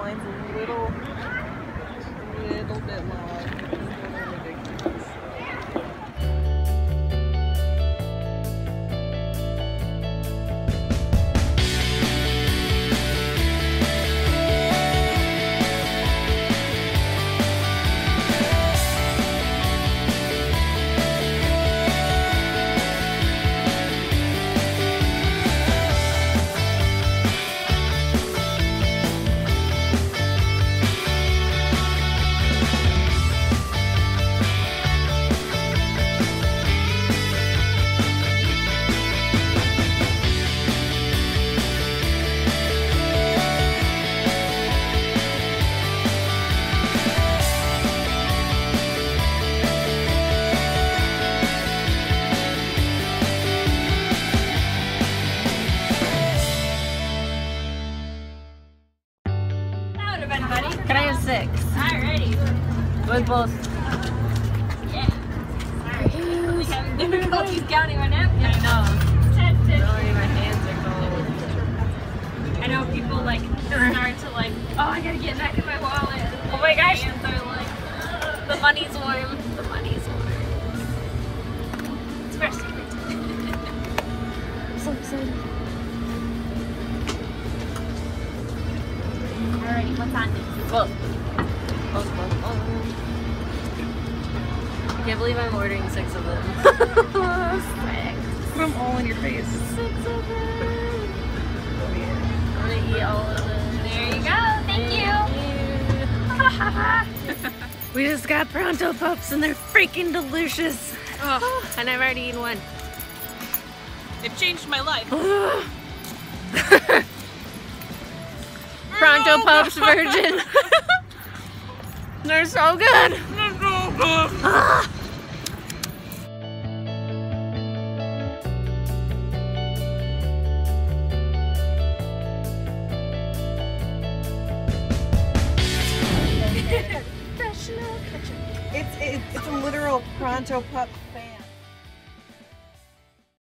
line's a little, little bit long. That would have been funny. Can I have six? Alrighty. With both. Yeah. Sorry. We having difficulties counting my napkins. I know. Ten, ten. Sorry, my hands are cold. I know people like start to like, oh, I gotta get back in my wallet. Oh my gosh. Hands are like, "Ugh, the money's warm. The money's warm. It's a secret. so excited. Alrighty, what's on this? Both. Both, both, both. I can't believe I'm ordering six of them. Put them all in your face. Six of them. Oh, I'm gonna eat all of them. There you go. Thank you. We just got Pronto Pups and they're freaking delicious. Oh, and I've already eaten one. It changed my life. Pronto Pups Virgin. they're so good. Ah. It's, it, it's a literal pronto pup